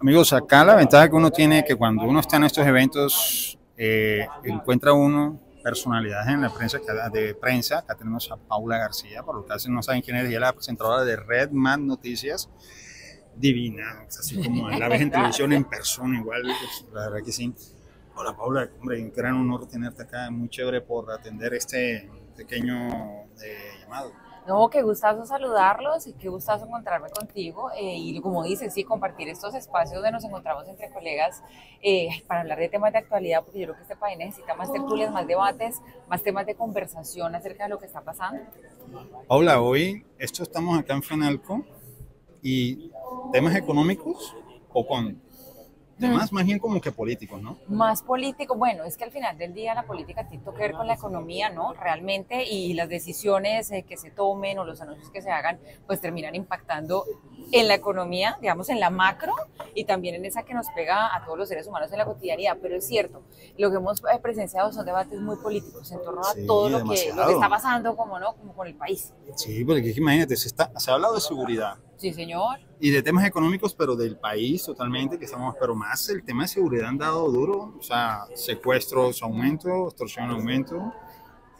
Amigos, acá la ventaja que uno tiene es que cuando uno está en estos eventos, eh, encuentra uno personalidades en la prensa, de prensa. Acá tenemos a Paula García, por lo que no saben quién es, ella es la presentadora de Red Man Noticias. Divina, así como la ves en televisión en persona, igual, pues, la verdad que sí. Hola Paula, hombre, un gran honor tenerte acá, muy chévere por atender este pequeño eh, llamado. No, qué gustazo saludarlos y qué gustazo encontrarme contigo eh, y como dices, sí, compartir estos espacios donde nos encontramos entre colegas eh, para hablar de temas de actualidad, porque yo creo que este país necesita más tertulias, más debates, más temas de conversación acerca de lo que está pasando. Hola, hoy esto estamos acá en Fenalco y temas económicos o con Más bien como que políticos, ¿no? Más político, bueno, es que al final del día la política tiene que ver con la economía, ¿no? Realmente, y las decisiones eh, que se tomen o los anuncios que se hagan, pues terminan impactando en la economía, digamos, en la macro y también en esa que nos pega a todos los seres humanos en la cotidianidad. Pero es cierto, lo que hemos eh, presenciado son debates muy políticos en torno a todo lo que, lo que, está pasando, como no, como con el país. Sí, porque imagínate, se, está, se ha hablado de seguridad, Sí, señor. Y de temas económicos, pero del país totalmente, que estamos, pero más el tema de seguridad han dado duro, o sea, secuestros aumento, extorsión aumento,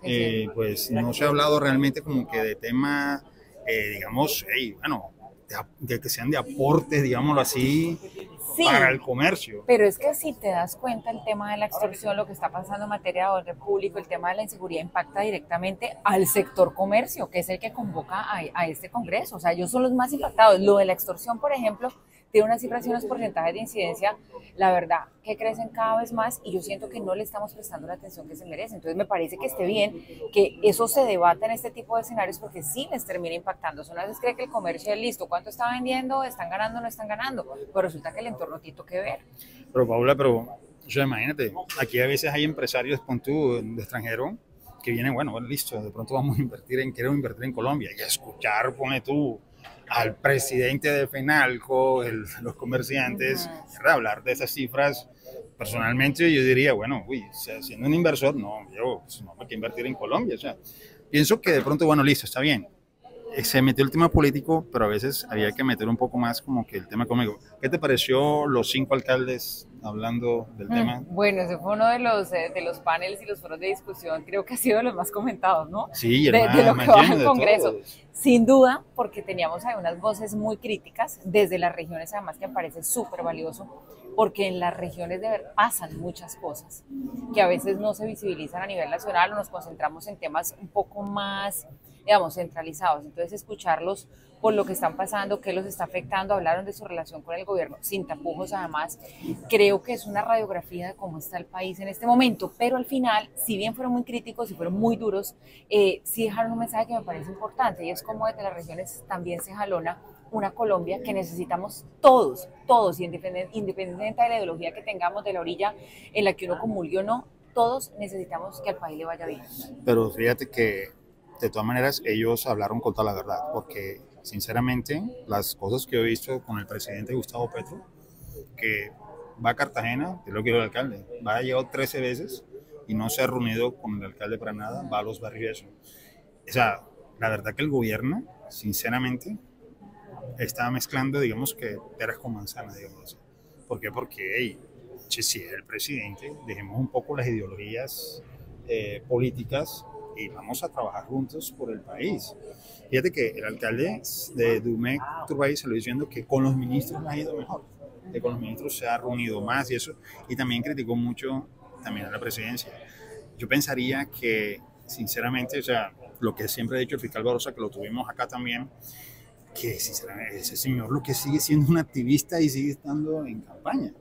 eh, pues no se ha hablado realmente como que de tema, eh, digamos, hey, bueno, de, que sean de aportes, digámoslo así, para el comercio. Pero es que si te das cuenta, el tema de la extorsión, lo que está pasando en materia de orden público, el tema de la inseguridad impacta directamente al sector comercio, que es el que convoca a, a este Congreso. O sea, ellos son los más impactados. Lo de la extorsión, por ejemplo, tiene unas cifras y unos porcentajes de incidencia, la verdad, que crecen cada vez más y yo siento que no le estamos prestando la atención que se merece. Entonces me parece que esté bien que eso se debata en este tipo de escenarios porque sí les termina impactando. Son las veces cree que el comercio es listo, cuánto está vendiendo, están ganando, no están ganando, pero resulta que el entorno tiene que ver. Pero Paula, pero yo imagínate, aquí a veces hay empresarios con tú de extranjero que vienen, bueno, listo, de pronto vamos a invertir en, quiero invertir en Colombia y escuchar, pone tú al presidente de FENALCO, los comerciantes, hablar de esas cifras, personalmente yo diría, bueno, uy, siendo un inversor, no, yo pues, no hay que invertir en Colombia. O sea, pienso que de pronto, bueno, listo, está bien. Eh, se metió el tema político, pero a veces había que meter un poco más como que el tema conmigo. ¿Qué te pareció los cinco alcaldes hablando del mm, tema? Bueno, ese fue uno de los, eh, de los paneles y los foros de discusión, creo que ha sido de los más comentados, ¿no? Sí, de, de lo que va en Congreso. Sin duda, porque teníamos ahí unas voces muy críticas desde las regiones, además que me parece súper valioso, porque en las regiones de ver pasan muchas cosas que a veces no se visibilizan a nivel nacional o nos concentramos en temas un poco más, digamos, centralizados. Entonces, escucharlos por lo que están pasando, qué los está afectando, hablaron de su relación con el gobierno, sin tapujos además, creo que es una radiografía de cómo está el país en este momento, pero al final, si bien fueron muy críticos y fueron muy duros, eh, sí dejaron un mensaje que me parece importante y es como desde las regiones también se jalona una Colombia que necesitamos todos, todos, independientemente de la ideología que tengamos, de la orilla en la que uno comulgue o no, todos necesitamos que al país le vaya bien. Pero fíjate que de todas maneras ellos hablaron con toda la verdad, porque sinceramente, las cosas que he visto con el presidente Gustavo Petro, que va a Cartagena, es lo que dijo el alcalde, va a llegado 13 veces y no se ha reunido con el alcalde para nada, va a los barrios. O sea, la verdad que el gobierno, sinceramente, está mezclando, digamos que peras con manzanas, digamos ¿Por qué? Porque, hey, si es el presidente, dejemos un poco las ideologías eh, políticas y vamos a trabajar juntos por el país. Fíjate que el alcalde de Dumec, Turbay, se lo diciendo que con los ministros ha ido mejor, que con los ministros se ha reunido más y eso, y también criticó mucho también a la presidencia. Yo pensaría que, sinceramente, o sea, lo que siempre ha dicho el fiscal Barosa, que lo tuvimos acá también, que sinceramente ese señor lo que sigue siendo un activista y sigue estando en campaña.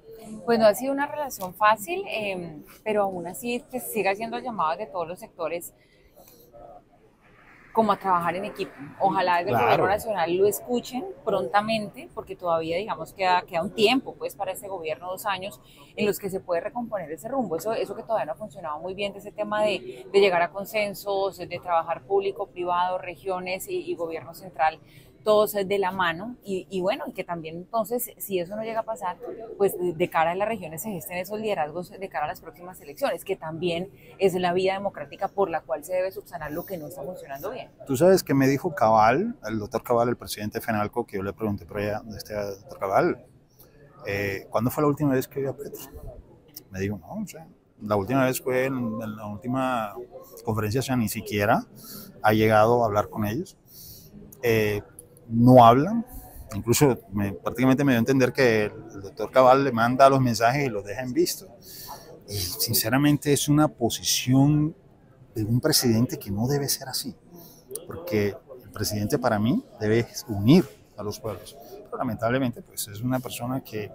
Pues no ha sido una relación fácil, eh, pero aún así que sigue haciendo llamadas de todos los sectores como a trabajar en equipo. Ojalá desde el gobierno nacional lo escuchen prontamente, porque todavía, digamos, queda, queda un tiempo, pues, para este gobierno, dos años, en los que se puede recomponer ese rumbo. Eso, eso que todavía no ha funcionado muy bien, de ese tema de, de llegar a consensos, de trabajar público, privado, regiones y, y gobierno central, todos de la mano y, bueno, y que también entonces, si eso no llega a pasar, pues de, cara a las regiones se gesten esos liderazgos de cara a las próximas elecciones, que también es la vía democrática por la cual se debe subsanar lo que no está funcionando bien. Tú sabes que me dijo Cabal, el doctor Cabal, el presidente de FENALCO, que yo le pregunté por allá, doctor Cabal, eh, ¿cuándo fue la última vez que vi a Petro? Me dijo, no, o sea, la última vez fue en, la última conferencia, o sea, ni siquiera ha llegado a hablar con ellos. Eh, no hablan, incluso me, prácticamente me dio a entender que el, doctor Cabal le manda los mensajes y los deja en visto. Y sinceramente es una posición de un presidente que no debe ser así, porque el presidente para mí debe unir a los pueblos. Pero lamentablemente pues es una persona que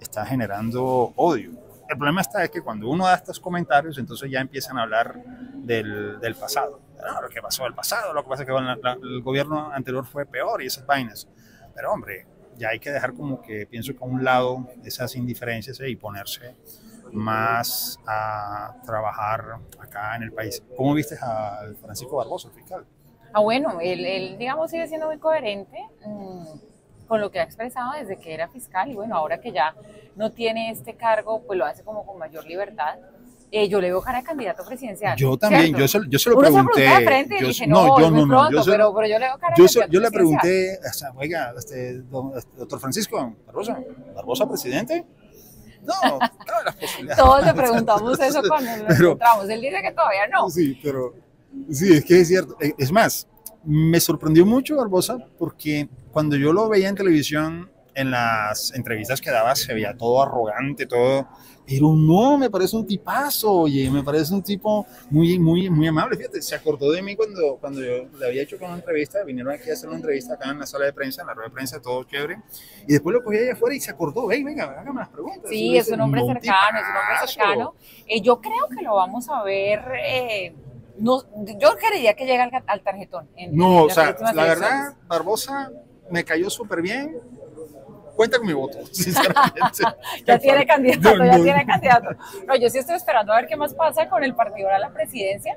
está generando odio. El problema está es que cuando uno da estos comentarios, entonces ya empiezan a hablar del, del pasado. Lo que pasó el pasado, lo que pasa es que el gobierno anterior fue peor y esas vainas. Pero hombre, ya hay que dejar como que pienso que a un lado esas indiferencias y ponerse más a trabajar acá en el país. ¿Cómo viste a Francisco Barbosa, el fiscal? Ah, bueno, él, digamos, sigue siendo muy coherente mm, con lo que ha expresado desde que era fiscal y bueno, ahora que ya no tiene este cargo, pues lo hace como con mayor libertad. Eh, yo le veo cara de candidato presidencial. Yo también, yo se, yo se, lo pregunté. Se frente yo, dije, no, yo no, no, yo pero, pero, yo le veo cara yo, de yo le pregunté, o sea, oiga, este, doctor Francisco Barbosa, Barbosa presidente. No, todas las posibilidades. Todos le preguntamos eso cuando nos encontramos. Él dice que todavía no. Sí, pero sí, es que es cierto. Es más, me sorprendió mucho Barbosa porque cuando yo lo veía en televisión, en las entrevistas que daba, se veía todo arrogante, todo pero no, me parece un tipazo, oye, me parece un tipo muy, muy, muy amable. Fíjate, se acordó de mí cuando, cuando yo le había hecho con una entrevista, vinieron aquí a hacer una entrevista acá en la sala de prensa, en la rueda de prensa, todo chévere. Y después lo cogí allá afuera y se acordó, ven, venga, hágame las preguntas. Sí, es un hombre cercano, es un hombre cercano. Eh, yo creo que lo vamos a ver. Eh, no, yo quería que llegue al, tarjetón. no, o sea, la verdad, Barbosa me cayó súper bien cuenta con mi voto, sinceramente. ya tiene candidato, ya tiene candidato. No, yo sí estoy esperando a ver qué más pasa con el partido a la presidencia,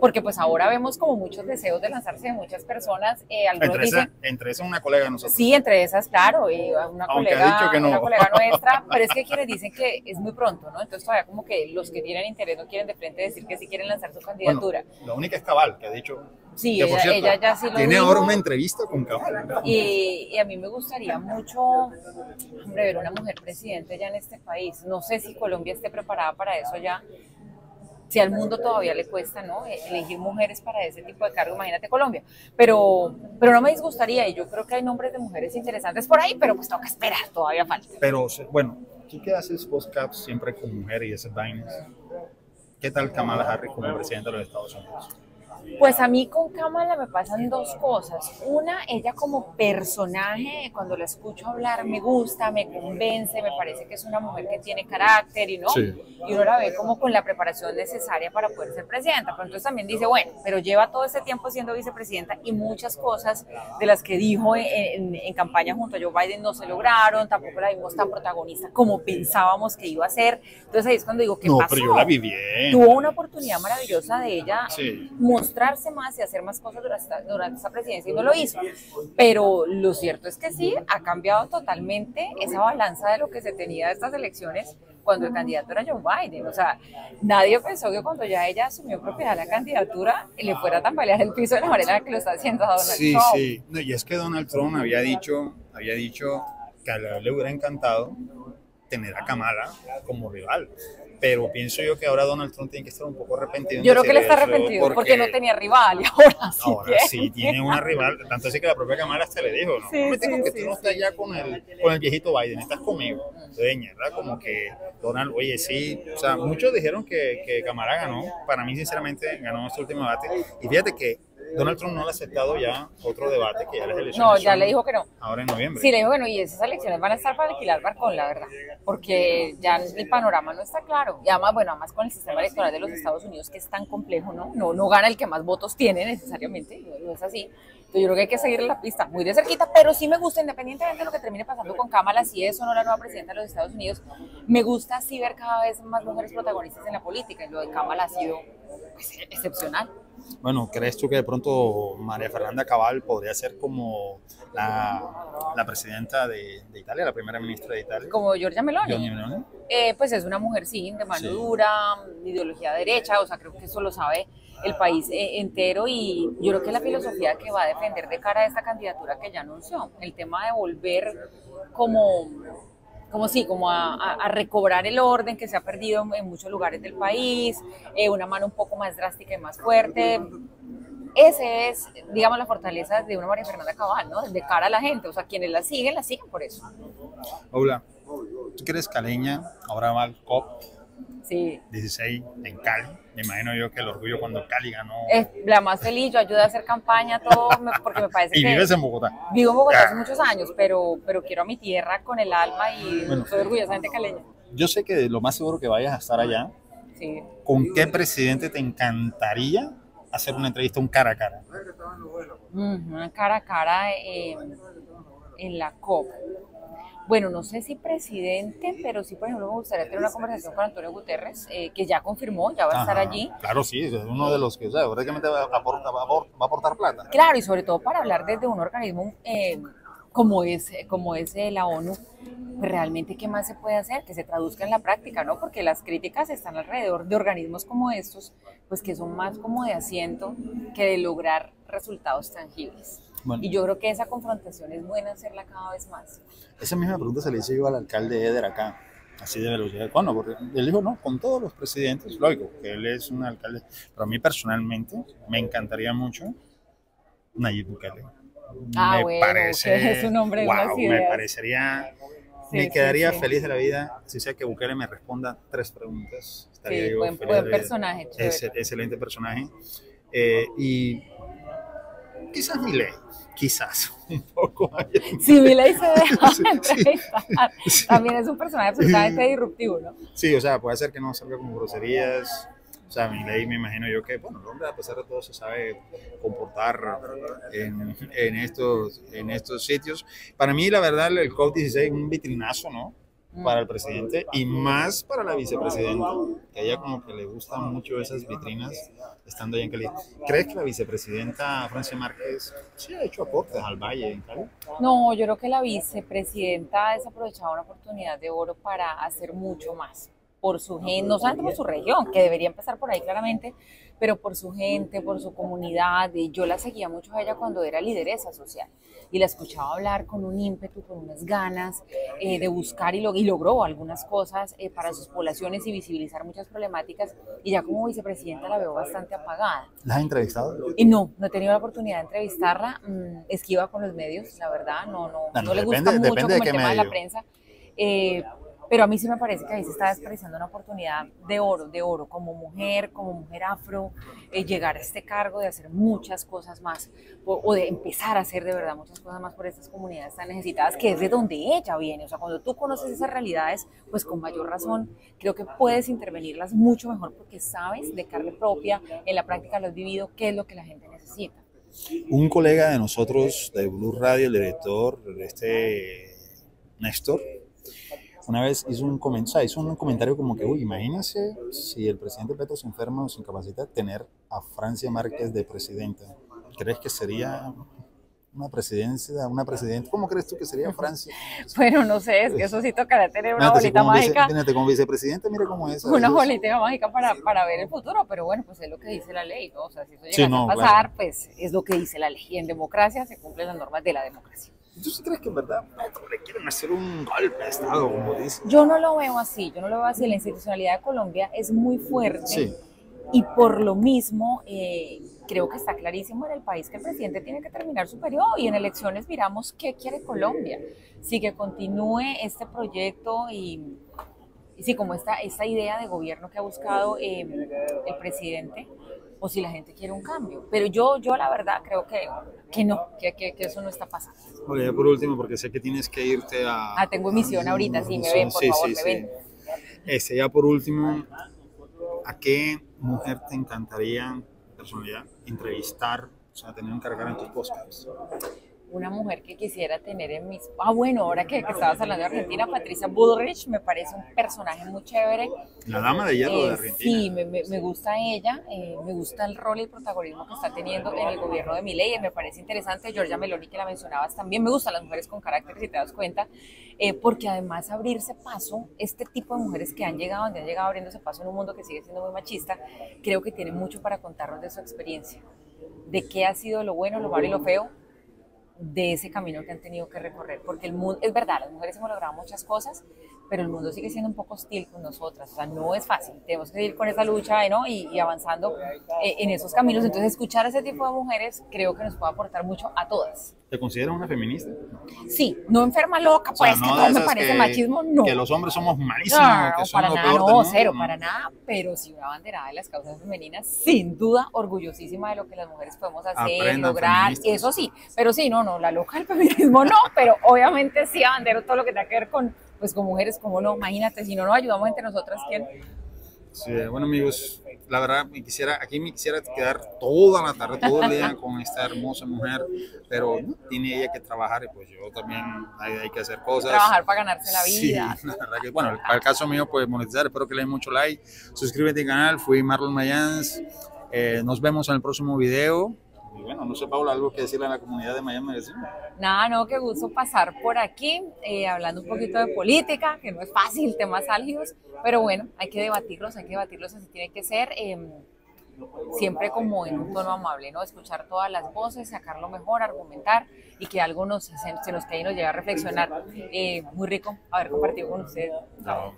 porque pues ahora vemos como muchos deseos de lanzarse de muchas personas. Eh, entre, esa, entre esas una colega de nosotros. Sí, entre esas, claro, y una, colega, una colega nuestra, pero es que quienes dicen que es muy pronto, ¿no? Entonces todavía como que los que tienen interés no quieren de frente decir que sí quieren lanzar su candidatura. la única es Cabal, que ha dicho Sí, ella, ya sí lo Tiene ahora una entrevista con Cabal. Y, y, a mí me gustaría mucho hombre, ver una mujer presidente ya en este país. No sé si Colombia esté preparada para eso ya, si al mundo todavía le cuesta, ¿no? E-, elegir mujeres para ese tipo de cargo, imagínate Colombia. Pero, pero no me disgustaría y yo creo que hay nombres de mujeres interesantes por ahí, pero pues tengo que esperar, todavía falta. Pero bueno, ¿tú qué haces post-cap siempre con mujeres y esas vainas? ¿Qué tal Kamala Harris como presidenta de los Estados Unidos? Pues a mí con Kamala me pasan dos cosas. Una, ella como personaje, cuando la escucho hablar, me gusta, me convence, me parece que es una mujer que tiene carácter y no. Y uno la ve como con la preparación necesaria para poder ser presidenta. Pero entonces también dice, bueno, pero lleva todo este tiempo siendo vicepresidenta y muchas cosas de las que dijo en, campaña junto a Joe Biden no se lograron, tampoco la vimos tan protagonista como pensábamos que iba a ser. Entonces ahí es cuando digo, ¿qué no, Pero yo la vi bien. Tuvo una oportunidad maravillosa de ella mostrarse más y hacer más cosas durante esta, durante esta presidencia y no lo hizo. Pero lo cierto es que sí, ha cambiado totalmente esa balanza de lo que se tenía de estas elecciones cuando el candidato era Joe Biden. O sea, nadie pensó que cuando ya ella asumió propiedad de la candidatura le fuera a tambalear el piso de la manera que lo está haciendo a Donald sí, Trump. Sí, sí. y es que Donald Trump había dicho, había dicho que le hubiera encantado tener a Kamala como rival pero pienso yo que ahora Donald Trump tiene que estar un poco arrepentido. Yo creo que él está arrepentido porque, no tenía rival y ahora sí Ahora sí tiene una rival, tanto así que la propia Kamala hasta le dijo, no, sí, me tengo que tú no estás ya con el, con el viejito Biden, estás conmigo. Entonces, ¿verdad? Como que Donald, oye, sí, o sea, muchos dijeron que, que Kamala ganó, para mí sinceramente ganó este último debate, y fíjate que Donald Trump no le ha aceptado ya otro debate que ya las elecciones. No, ya le dijo que no. Ahora en noviembre. Sí, le dijo bueno, y esas elecciones van a estar para alquilar barcón, la verdad. Porque ya el panorama no está claro. Y además, bueno, además con el sistema electoral de los Estados Unidos que es tan complejo, ¿no? No, no gana el que más votos tiene necesariamente, no, es así. Entonces yo creo que hay que seguir la pista muy de cerquita, pero sí me gusta, independientemente de lo que termine pasando con Kamala, si es o no la nueva presidenta de los Estados Unidos, me gusta sí ver cada vez más mujeres protagonistas en la política. Y lo de Kamala ha sido pues, excepcional. Bueno, ¿crees tú que de pronto María Fernanda Cabal podría ser como la, la presidenta de, de, Italia, la primera ministra de Italia? Como Giorgia Meloni. Eh, pues es una mujer, sí, de mano dura, ideología derecha, o sea, creo que eso lo sabe el país eh, entero y yo creo que la filosofía que va a defender de cara a esta candidatura que ya anunció, el tema de volver como como sí, como a, recobrar el orden que se ha perdido en muchos lugares del país, eh, una mano un poco más drástica y más fuerte. Ese es, digamos, la fortaleza de una María Fernanda Cabal, ¿no? De cara a la gente, o sea, quienes la siguen, la siguen por eso. Hola, tú que eres caleña, ahora va COP, Sí. 16 en Cali. Me imagino yo que el orgullo cuando Cali ganó. Es la más feliz, yo ayudo a hacer campaña, todo, porque me parece ¿Y que. ¿Y vives en Bogotá? Vivo en Bogotá hace muchos años, pero, pero quiero a mi tierra con el alma y soy orgullosamente caleña. Yo sé que lo más seguro que vayas a estar allá. Sí. ¿Con qué presidente te encantaría hacer una entrevista, un cara a cara? una cara a cara en la COP bueno, no sé si presidente, pero sí, por ejemplo, me gustaría tener una conversación con Antonio Guterres, eh, que ya confirmó, ya va a estar allí. Claro, sí, es uno de los que, o sea, prácticamente va a, aportar, va a aportar plata. Claro, y sobre todo para hablar desde un organismo eh, como es, como es la ONU, realmente qué más se puede hacer, que se traduzca en la práctica, ¿no? Porque las críticas están alrededor de organismos como estos, pues que son más como de asiento que de lograr resultados tangibles. Y yo creo que esa confrontación es buena hacerla cada vez más. Esa misma pregunta se le hizo yo al alcalde Eder acá, así de velocidad. Bueno, porque él dijo, no, con todos los presidentes, lógico, que él es un alcalde, pero a mí personalmente me encantaría mucho Nayib Bukele. Ah, me bueno, parece, es un hombre wow, me parecería, me quedaría feliz de la vida si sea que Bukele me responda tres preguntas. Estaría sí, buen, buen personaje. Excelente personaje. Eh, y quizás mi ley quizás un poco. Sí, Miley se deja También es un personaje absolutamente disruptivo, ¿no? Sí, o sea, puede ser que no salga con groserías. O sea, Miley me imagino yo que, bueno, el hombre a pesar de todo se sabe comportar en, en estos, en estos sitios. Para mí, la verdad, el COP16 es un vitrinazo, ¿no? Para el presidente y más para la vicepresidenta, que a ella como que le gustan mucho esas vitrinas estando ahí en Cali. ¿Crees que la vicepresidenta Francia Márquez sí ha hecho aportes al Valle en Cali? No, yo creo que la vicepresidenta ha desaprovechado una oportunidad de oro para hacer mucho más por su gente, no solamente por su región, que debería empezar por ahí claramente, pero por su gente, por su comunidad. Y yo la seguía mucho a ella cuando era lideresa social y la escuchaba hablar con un ímpetu, con unas ganas eh, de buscar y, y, logró algunas cosas eh, para sus poblaciones y visibilizar muchas problemáticas. Y ya como vicepresidenta la veo bastante apagada. ¿La has entrevistado? Y no, no he tenido la oportunidad de entrevistarla. Mm, esquiva con los medios, la verdad, no, no, no, no le gusta mucho como el tema de la prensa. Eh, pero a mí sí me parece que ahí se está desperdiciando una oportunidad de oro, de oro, como mujer, como mujer afro, eh, llegar a este cargo de hacer muchas cosas más, o, de empezar a hacer de verdad muchas cosas más por estas comunidades tan necesitadas, que es de donde ella viene. O sea, cuando tú conoces esas realidades, pues con mayor razón creo que puedes intervenirlas mucho mejor porque sabes de carne propia, en la práctica lo has vivido, qué es lo que la gente necesita. Un colega de nosotros de Blue Radio, el director, este Néstor, una vez hizo un, comentario, hizo un comentario como que, uy, imagínense si el presidente Petro se enferma o se incapacita, tener a Francia Márquez de presidenta. ¿Crees que sería una presidencia, una presidenta? ¿Cómo crees tú que sería Francia? Bueno, no sé, es que eso sí tocará tener una bolita mágica. Vice, como vicepresidente, mire cómo es. Una bolita mágica para, para, ver el futuro, pero bueno, pues es lo que dice la ley, ¿no? O sea, si eso llega a pasar, pues es lo que dice la ley. Y en democracia se cumplen las normas de la democracia. ¿Tú sí crees que en verdad le quieren hacer un golpe de Estado, como dicen? Yo no lo veo así, yo no lo veo así. La institucionalidad de Colombia es muy fuerte. Sí. Y por lo mismo, eh, creo que está clarísimo en el país que el presidente tiene que terminar su periodo y en elecciones miramos qué quiere Colombia. Si que continúe este proyecto y, y sí, como esta, esta idea de gobierno que ha buscado eh, el presidente, o si la gente quiere un cambio. Pero yo, yo la verdad creo que, que no, que, que, eso no está pasando. Oye, ya por último, porque sé que tienes que irte a... Ah, tengo emisión ahorita, sí, me ven, por favor, me ven. Este, ya por último, ¿a qué mujer te encantaría, personalidad, entrevistar, o sea, tener un cargar en tus podcasts? Una mujer que quisiera tener en mis... Ah, bueno, ahora que, estabas hablando de Argentina, Patricia Bullrich me parece un personaje muy chévere. La dama de hierro de eh, Argentina. Sí, me, me, gusta ella, eh, me gusta el rol y el protagonismo que está teniendo en el gobierno de Milei, me parece interesante. Giorgia Meloni, que la mencionabas, también me gustan las mujeres con carácter, si te das cuenta, eh, porque además abrirse paso, este tipo de mujeres que han llegado, donde han llegado abriéndose paso en un mundo que sigue siendo muy machista, creo que tiene mucho para contarnos de su experiencia, de qué ha sido lo bueno, lo malo y lo feo, de ese camino que han tenido que recorrer, porque el mundo, es verdad, las mujeres hemos logrado muchas cosas, pero el mundo sigue siendo un poco hostil con nosotras, o sea, no es fácil, tenemos que ir con esa lucha ¿no? y, y avanzando eh, en esos caminos, entonces escuchar a ese tipo de mujeres creo que nos puede aportar mucho a todas. ¿Te consideras una feminista? Sí, no enferma loca, pues que todo me parece machismo, no. Que los hombres somos malísimos, no, que son para lo nada, peor no, del mundo, cero, ¿no? para nada, pero sí una banderada de las causas femeninas, sin duda orgullosísima de lo que las mujeres podemos hacer, Aprendan, lograr, feministas. eso sí, pero sí, no, no, la loca del feminismo no, pero obviamente sí abandero todo lo que tenga que ver con, pues con mujeres, como no, imagínate, si no nos ayudamos entre nosotras, ¿quién? Sí, bueno amigos, la verdad me quisiera, aquí me quisiera quedar toda la tarde, todo el día con esta hermosa mujer, pero tiene ella que trabajar y pues yo también hay, hay que hacer cosas. Trabajar para ganarse la vida. Sí, la verdad que, bueno, para el caso mío, pues monetizar, espero que le den mucho like, suscríbete al canal, fui Marlon Mayans, eh, nos vemos en el próximo video. Y bueno, no sé, Paula, algo que decirle a la comunidad de Miami Magazine. Nada, no, qué gusto pasar por aquí, eh, hablando un poquito de política, que no es fácil, temas álgidos, pero bueno, hay que debatirlos, hay que debatirlos así tiene que ser, eh, siempre como en un tono amable, ¿no? Escuchar todas las voces, sacar lo mejor, argumentar y que algo nos, se, se nos quede y nos lleve a reflexionar. Eh, muy rico haber compartido con ustedes. No.